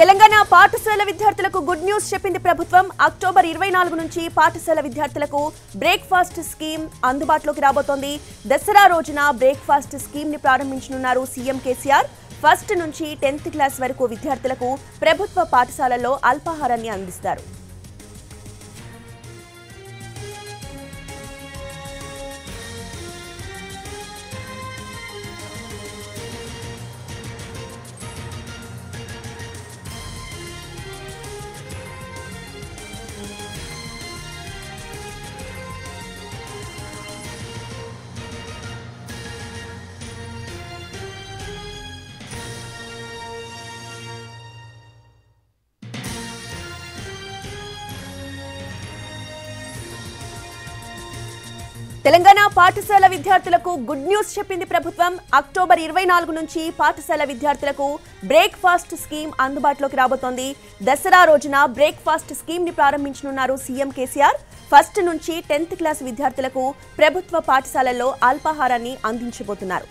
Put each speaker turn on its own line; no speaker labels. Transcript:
తెలంగాణ పాఠశాల విద్యార్థులకు good news చెప్పింది ప్రభుత్వం. అక్టోబర్ ఇరవై నాలుగు నుంచి పాఠశాల విద్యార్థులకు బ్రేక్ఫాస్ట్ స్కీమ్ అందుబాటులోకి రాబోతోంది. దసరా రోజున బ్రేక్ఫాస్ట్ స్కీమ్ని ప్రారంభించనున్నారు సీఎం కేసీఆర్. ఫస్ట్ నుంచి టెన్త్ క్లాస్ వరకు విద్యార్థులకు ప్రభుత్వ పాఠశాలల్లో అల్పాహారాన్ని అందిస్తారు. తెలంగాణ పాఠశాల విద్యార్థులకు గుడ్ న్యూస్ చెప్పింది ప్రభుత్వం. అక్టోబర్ ఇరవై నాలుగు నుంచి పాఠశాల విద్యార్థులకు బ్రేక్ఫాస్ట్ స్కీమ్ అందుబాటులోకి రాబోతోంది. దసరా రోజున బ్రేక్ఫాస్ట్ స్కీమ్ని ప్రారంభించనున్నారు సీఎం కేసీఆర్. ఫస్ట్ నుంచి టెన్త్ క్లాస్ విద్యార్థులకు ప్రభుత్వ పాఠశాలల్లో అల్పాహారాన్ని అందించబోతున్నారు.